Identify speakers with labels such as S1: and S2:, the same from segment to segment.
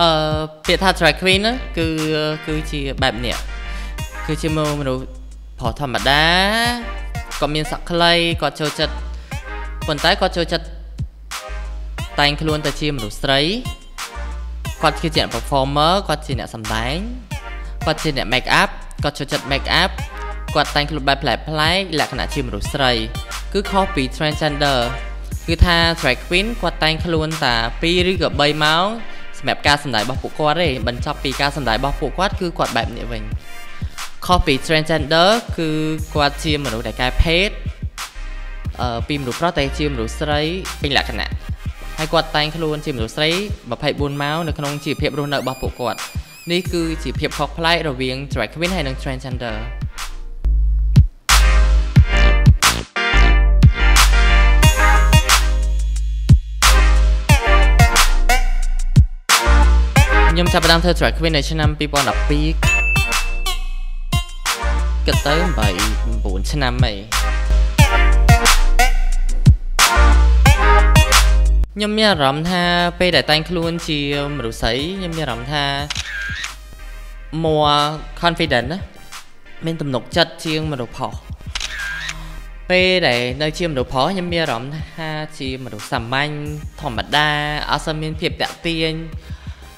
S1: អឺពាក្យថា drag queen ហ្នឹងគឺគឺជាបែបនេះគឺជាមនុស្សប្រុសធម្មតាគាត់មានសក់ខ្លីគាត់ចូលចិត្តប៉ុន្តែគាត់ចូលចិត្តតែងខ្លួនទៅជាមនុស្សស្រីគាត់គឺជាអ្នក performer គាត់ជាអ្នកសម្ដែងគាត់ជាអ្នក make up គាត់ចូលចិត្ត make up គាត់តែងខ្លួនបែបប្លែកប្លែកលក្ខណៈជាមនុស្សស្រី គឺខុសពី transgender គឺថា drag queen គាត់តែងខ្លួនតា2ឬក៏3ម៉ោង សម្រាប់ការសម្ដែងរបស់ពួកគាត់ទេបញ្ចប់ពីការសម្ដែងរបស់ពួកគាត់គឺគាត់បែបនេះវិញខុសពី transgender គឺគាត់ជាមនុស្សដែលកែភេទអឺពីមនុស្សប្រុសតែជាមនុស្សស្រីពេញលក្ខណៈហើយគាត់តែងខ្លួនជាមនុស្សស្រី24ម៉ោងនៅក្នុងជីវភាពរស់នៅរបស់ពួកគាត់នេះគឺជាភាពខុសប្លែករវាង drag queen ហើយនិង transgender ខ្ញុំចាប់ផ្ដើមធ្វើ drag queen នៅឆ្នាំ2012គិតទៅ8 9ឆ្នាំអីខ្ញុំមានអារម្មណ៍ថាពេលដែលតែងខ្លួនជាមនុស្សស្រីខ្ញុំមានអារម្មណ៍ថា more confident ណាមានទំនុកចិត្តជាងមនុស្សផុសពេលដែលនៅជាមនុស្សប្រុសខ្ញុំមានអារម្មណ៍ថាជាមនុស្សសាមញ្ញធម្មតាអត់សូវមានភាពតាក់ទាញ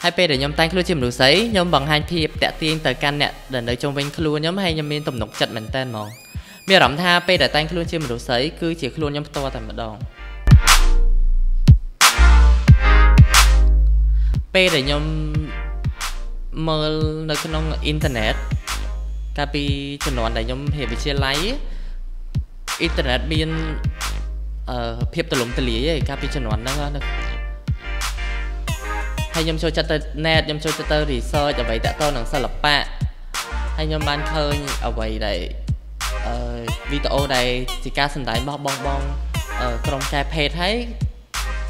S1: ហើយពេលដែលខ្ញុំតែងខ្លួនជាមនុស្សស្រីខ្ញុំបង្ហាញភាពតាក់ទាញទៅកាន់អ្នកដែលនៅជុំវិញខ្លួនខ្ញុំហើយខ្ញុំមានទំនុកចិត្តមែនតើហ្មងមានអារម្មណ៍ថាពេលដែលតែងខ្លួនជាមនុស្សស្រីគឺជាខ្លួនខ្ញុំផ្ទាល់តែម្ដងពេលដែលខ្ញុំមើលនៅក្នុងអ៊ីនធឺណិតកាលពីជំនាន់ដែលខ្ញុំរៀនវិទ្យាល័យអ៊ីនធឺណិតមានអឺភាពទលំទលាយឯងកាលពីជំនាន់ហ្នឹងណា ហើយខ្ញុំចូលចិត្តទៅ net ខ្ញុំចូលចិត្តទៅ research អ្វីតាក់ទងនឹងសិល្បៈហើយខ្ញុំបានឃើញអ្វីដែលអឺវីដេអូដែលជាការសម្ដែងរបស់បងបងក្រុមកែភេទហើយ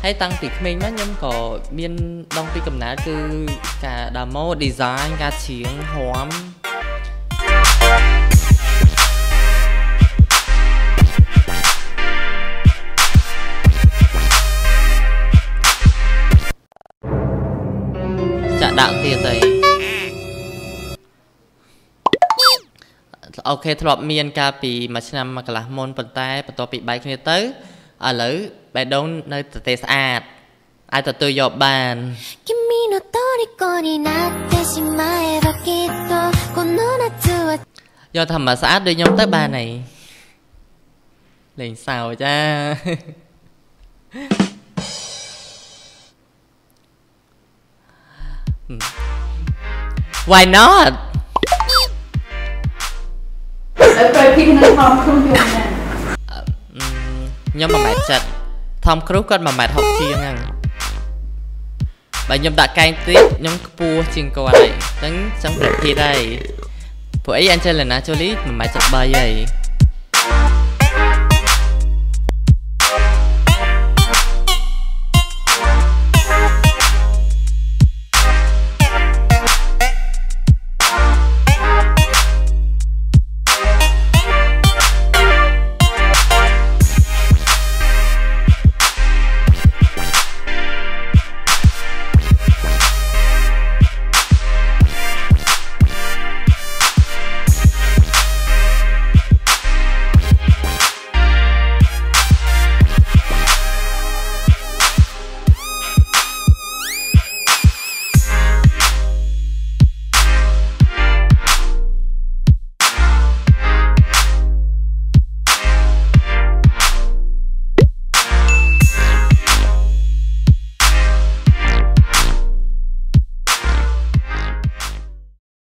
S1: ហើយតាំងពីក្មេងមកខ្ញុំក៏មានដងពីកំណើតគឺការ demo design ការច្រៀងរាំចាក់ ដាក់ទៀតទៅអូខេធ្លាប់មានកាលពីមួយឆ្នាំមួយកន្លះមុនប៉ុន្តែបន្ទាប់ពីបែកគ្នាទៅឥឡូវបេះដូងនៅប្រទេសស្អាតអាចទទួលយកបាន君の虜になってしまえばきっとこの夏はយកធម្មស្អាតដូចខ្ញុំទៅបានហើយលេងសើចចា Why not
S2: ហើយប្រភេទនឹងថមគ្រូយល់ណា
S1: ខ្ញុំ1ម៉ែត្រ7ថមគ្រូគាត់1ម៉ែត្រ60ជាងហ្នឹងបើខ្ញុំដាក់កែងទៀតខ្ញុំខ្ពស់ជាងគាត់ហើយអញ្ចឹងចឹងប្រភេទហើយព្រោះអី Angelina Jolie 1ម៉ែត្រ73ហើយ